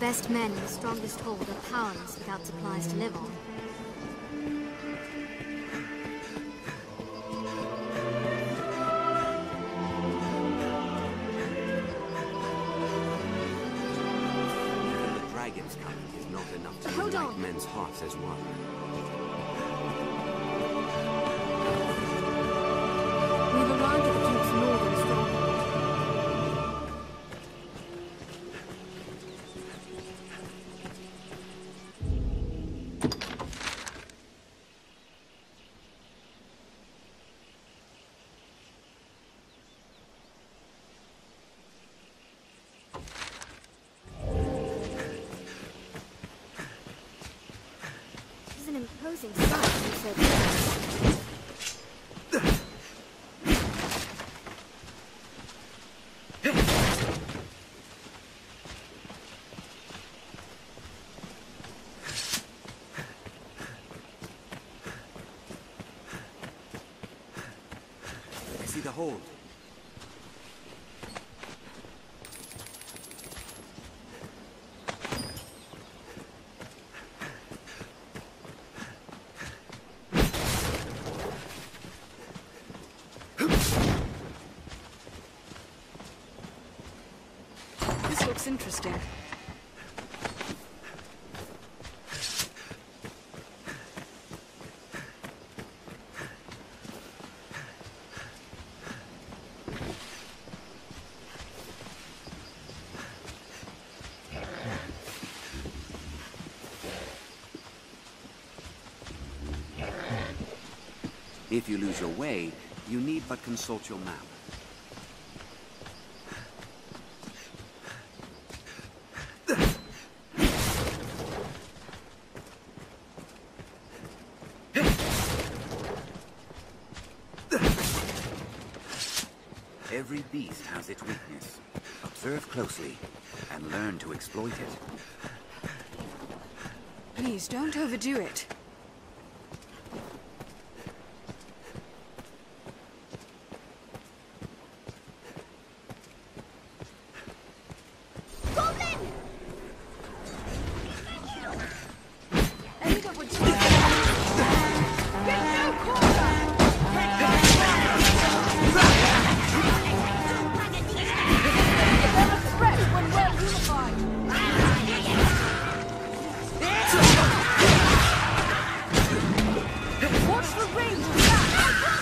best men in the strongest hold are powerless without supplies to live on. Even the dragon's coming is not enough to Hold men's hearts as one. See the hold. Looks interesting. If you lose your way, you need but consult your map. Every beast has its weakness. Observe closely and learn to exploit it. Please, don't overdo it.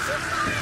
That!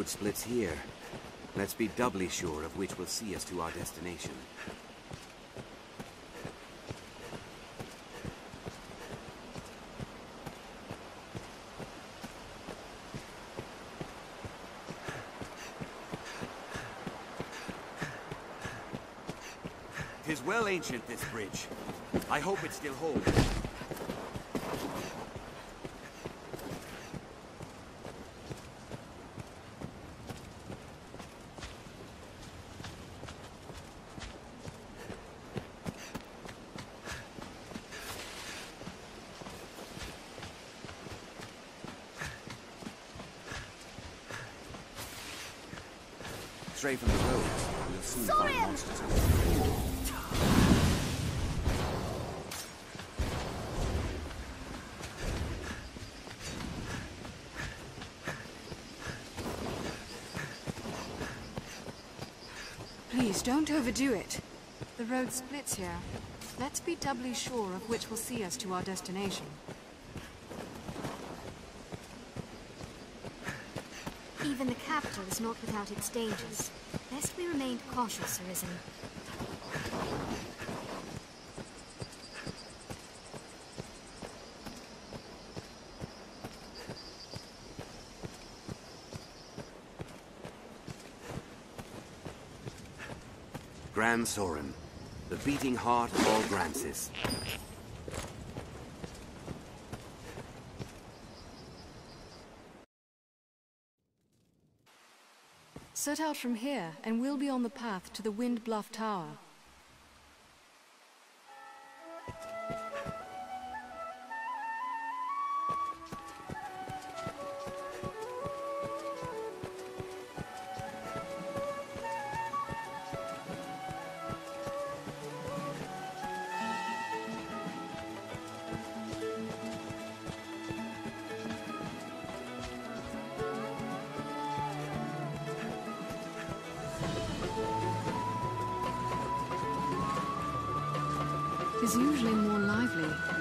Road splits here. Let's be doubly sure of which will see us to our destination. Tis well ancient, this bridge. I hope it still holds. Stray from the road, we'll soon Sorry. find monsters. Please, don't overdo it. The road splits here. Let's be doubly sure of which will see us to our destination. Even the capital is not without its dangers. Best we remain cautious, Arisen. Gran Soren, the beating heart of all Gransys. Set out from here, and we'll be on the path to the Wind Bluff Tower. Is usually more lively.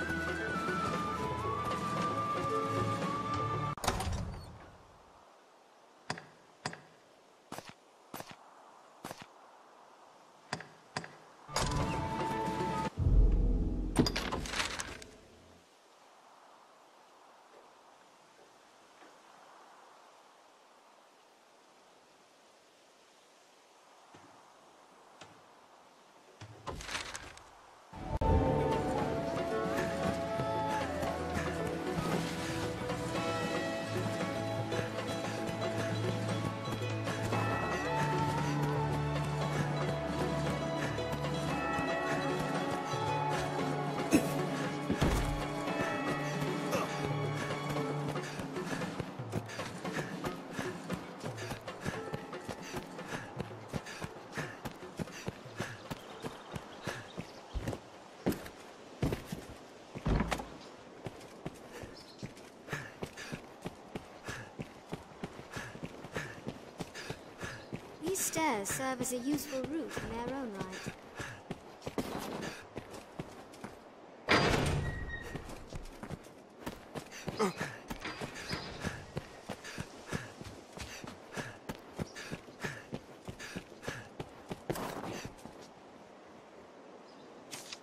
Stairs serve as a useful route in their own right.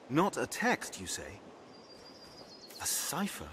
Not a text, you say? A cipher?